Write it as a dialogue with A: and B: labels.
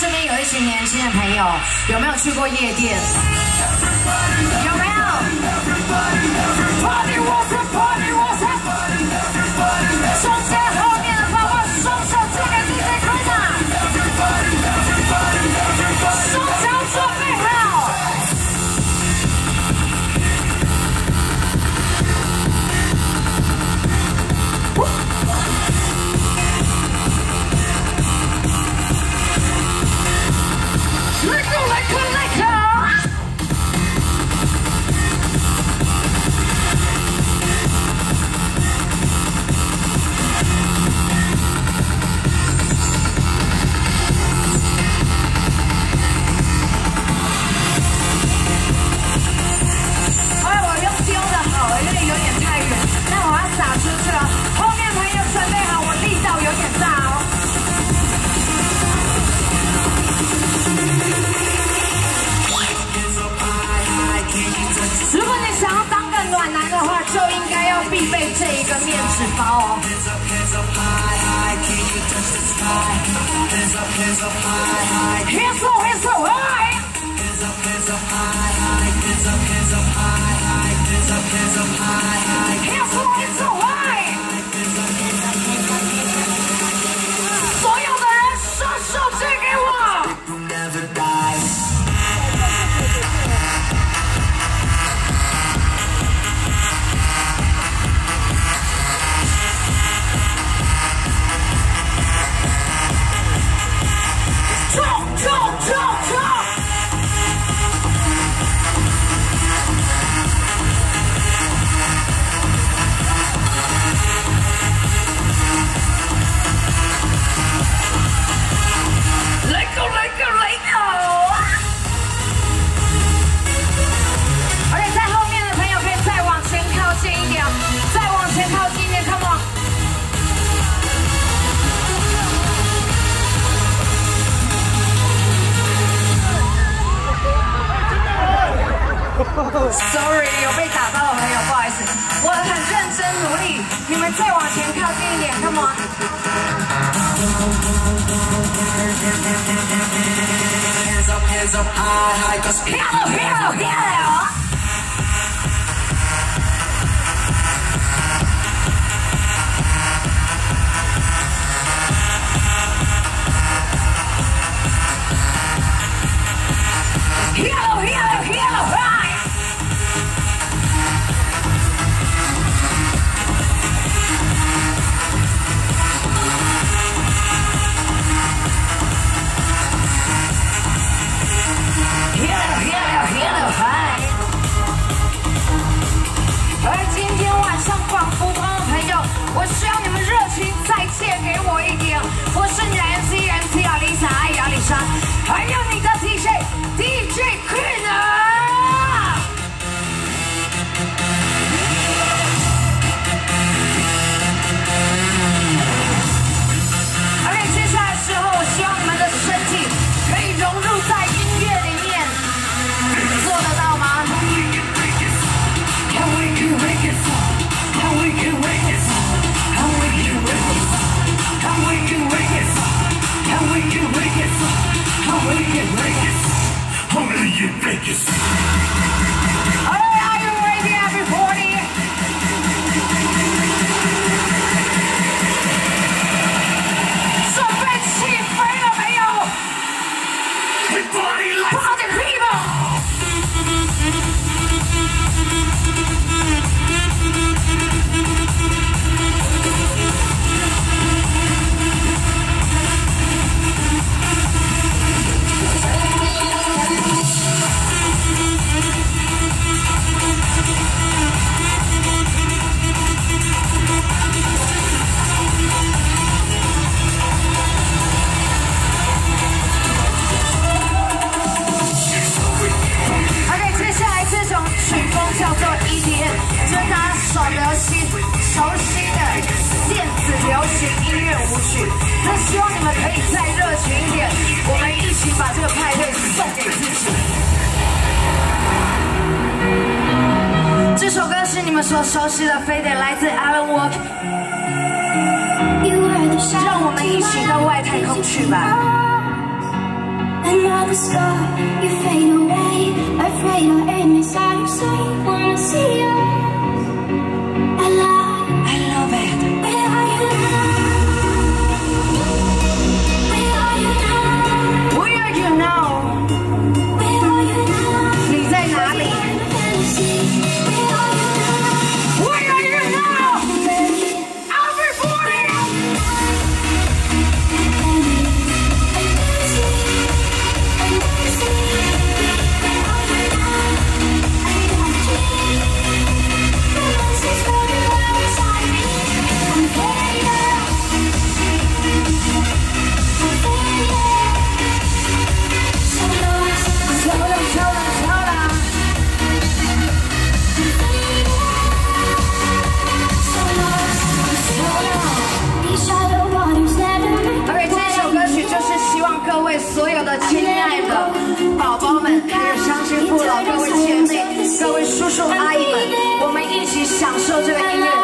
A: 这边有一群年轻的朋友，有没有去过夜店？的话，就应该要必备这一个面纸包哦。Hands up, hands up, high! high. Hands up, hands up, high, high. Hands up, hands up, high, high. Hands up, hands up, high, high. 有被打到的朋友，不好意思，我很认真努力，你们再往前靠近一点，come on！Hello, 情再借给我一点。我是你的 MC MC 阿丽莎，爱亚丽莎，还有你的这首歌是你们所熟悉的非得来自 Alan Walker。让我们一起到外太空去吧。
B: Another star, you fade away. Afraid I aim is your sight. Wanna see you. 叔叔阿姨们我们一起享受这个音乐